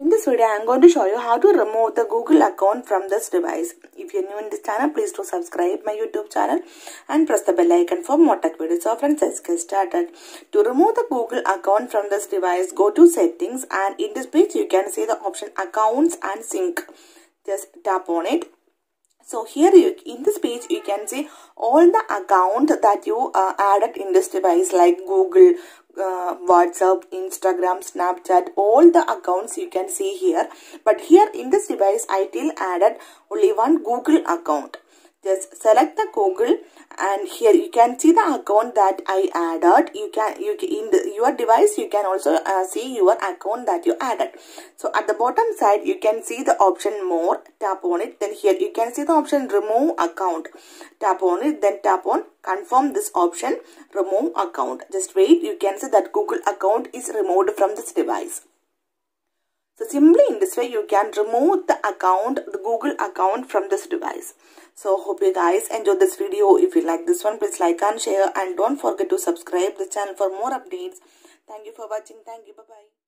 In this video, I am going to show you how to remove the Google account from this device. If you are new in this channel, please do subscribe my YouTube channel and press the bell icon for more tech videos. So friends, let's get started. To remove the Google account from this device, go to settings and in this page, you can see the option accounts and sync. Just tap on it so here you in this page you can see all the account that you uh, added in this device like google uh, whatsapp instagram snapchat all the accounts you can see here. But here in this device i till added only one google account. Just select the google and here you can see the account that i added. You can you in the, your device you can also uh, see your account that you added. So at the bottom side you can see the option more tap on it. Then here you can see the option remove account. Tap on it then tap on confirm this option remove account. Just wait you can see that google account is removed from this device simply in this way you can remove the account, the Google account from this device. So hope you guys enjoyed this video. If you like this one, please like and share and don't forget to subscribe the channel for more updates. Thank you for watching. Thank you. Bye-bye.